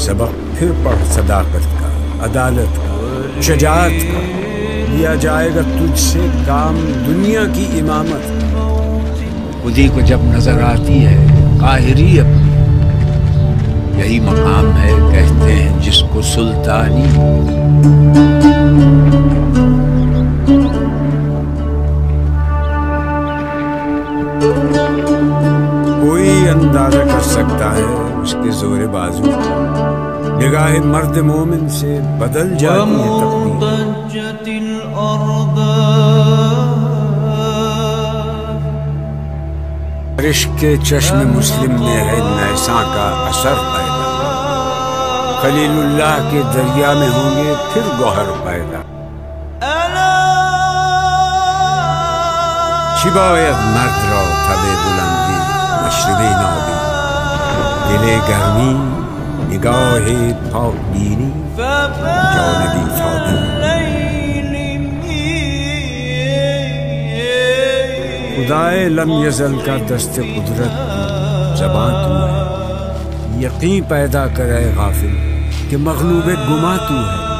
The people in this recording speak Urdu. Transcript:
سبق پھر پڑھ صداقت کا، عدالت کا، شجاعت کا۔ لیا جائے گا تجھ سے کام دنیا کی امامت۔ خودی کو جب نظر آتی ہے، قاہری اپنی۔ یہی مقام ہے کہتے ہیں جس کو سلطانی۔ اندازہ کر سکتا ہے اس کے زور بازو نگاہ مرد مومن سے بدل جاتی ہے عشق کے چشم مسلم میں ہے نیساں کا اثر پیدا۔ خلیل اللہ کے دریا میں ہوں گے پھر گوہر پیدا۔ شباید مرد را تب بلندی مشرب نابی دل گرمی نگاه پاکبینی، جانبی تابی خدائے لم یزل کا دست قدرت زبان تو ہے۔ یقین پیدا کرے غافل کہ مغلوب گما تو ہے۔